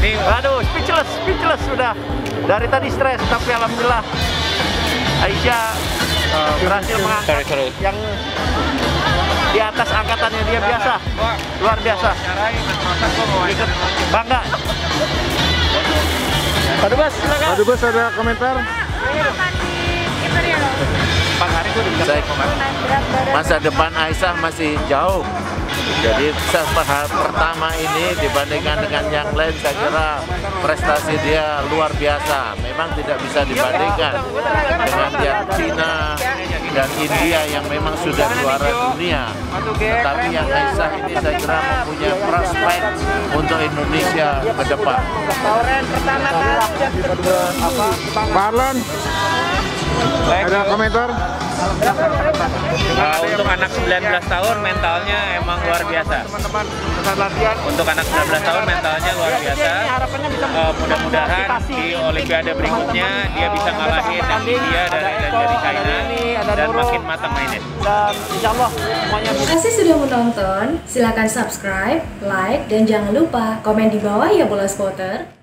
ini Aduh, speechless, speechless sudah. Dari tadi stres, tapi alhamdulillah Aisyah uh, berhasil mengangkat sorry sorry. yang di atas angkatannya dia biasa, luar biasa. Ikut bangga. Aduh bos, silakan. Aduh bos ada komentar? Saya- masa depan Aisyah masih jauh. Jadi se- per- pertama ini dibandingkan dengan yang lain saya kira prestasi dia luar biasa. Memang tidak bisa dibandingkan dengan yang Cina dan India yang memang sudah juara dunia. Tetapi yang Aisyah ini saya kira mempunyai prospek untuk Indonesia ke depan. Pak Arlan, ada komentar? Anak 19 tahun mentalnya emang luar biasa. Untuk anak 19 tahun mentalnya luar biasa. Uh, mudah-mudahan di Olimpiade berikutnya dia bisa ngalahin India dan, dan dari China dan makin matang mainnya. Dan insya Allah semuanya Terima kasih sudah menonton. Silakan subscribe, like, dan jangan lupa komen di bawah ya bola spotter.